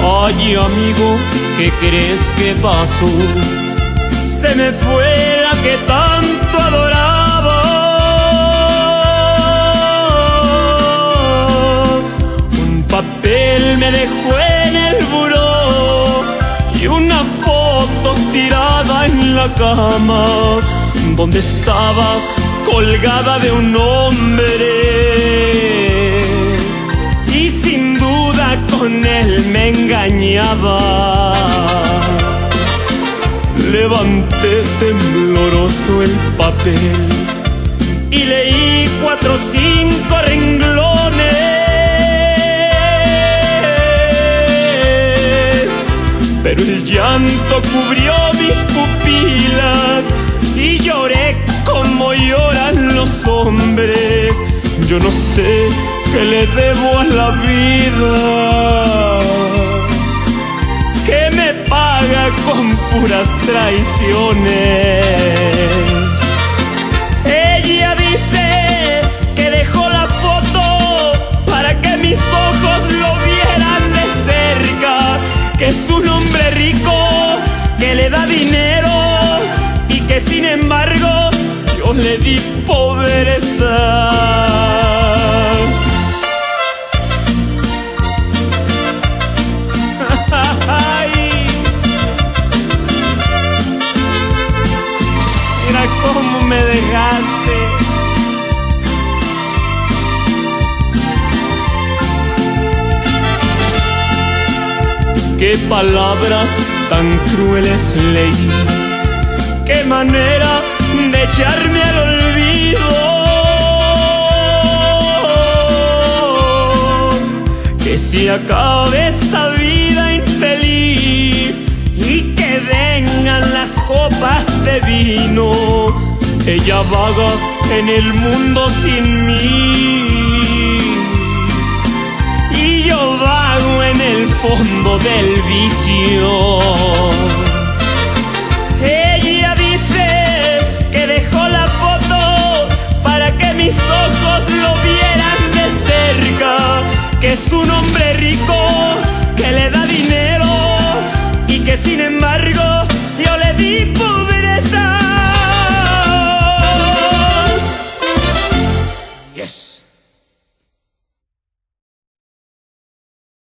Ay amigo, ¿qué crees que pasó? Se me fue la que tanto adoraba. Un papel me dejó en el buró y una foto tirada en la cama donde estaba colgada de un hombre con él me engañaba. Levanté tembloroso el papel y leí cuatro o cinco renglones. Pero el llanto cubrió mis pupilas y lloré como lloran los hombres. Yo no sé que le debo a la vida, que me paga con puras traiciones. Ella dice que dejó la foto para que mis ojos lo vieran de cerca, que es un hombre rico que le da dinero y que sin embargo yo le di pobreza. Me dejaste. Qué palabras tan crueles leí, qué manera de echarme al olvido. Que se acabe esta vida infeliz y que vengan las copas de vino ella vaga en el mundo sin mí. Y yo vago en el fondo del vicio. Ella dice que dejó la foto para que mis ojos lo vieran de cerca. Que es un hombre rico que le da dinero y que sin embargo yo le di por Yes.